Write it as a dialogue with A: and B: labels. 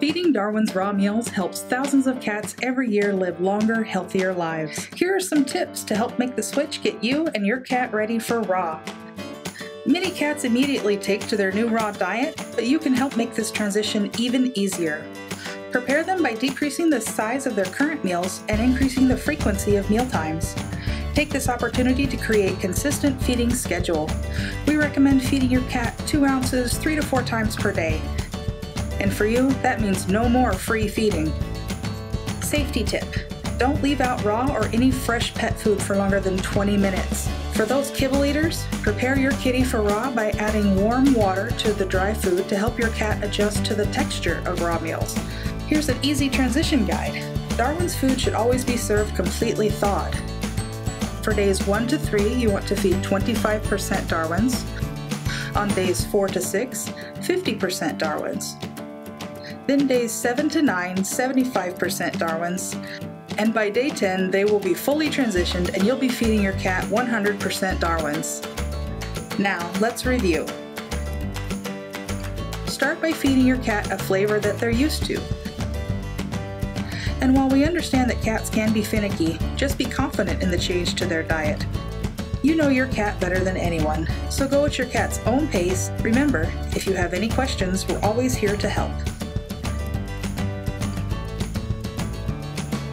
A: Feeding Darwin's raw meals helps thousands of cats every year live longer, healthier lives. Here are some tips to help make the switch get you and your cat ready for raw. Many cats immediately take to their new raw diet, but you can help make this transition even easier. Prepare them by decreasing the size of their current meals and increasing the frequency of meal times. Take this opportunity to create consistent feeding schedule. We recommend feeding your cat 2 ounces 3 to 4 times per day, and for you, that means no more free feeding. Safety tip. Don't leave out raw or any fresh pet food for longer than 20 minutes. For those kibble eaters, prepare your kitty for raw by adding warm water to the dry food to help your cat adjust to the texture of raw meals. Here's an easy transition guide. Darwin's food should always be served completely thawed. For days 1 to 3, you want to feed 25% Darwin's. On days 4 to 6, 50% Darwin's. Then days 7 to 9, 75% Darwin's. And by day 10, they will be fully transitioned and you'll be feeding your cat 100% Darwin's. Now, let's review. Start by feeding your cat a flavor that they're used to. And while we understand that cats can be finicky, just be confident in the change to their diet. You know your cat better than anyone, so go at your cat's own pace. Remember, if you have any questions, we're always here to help.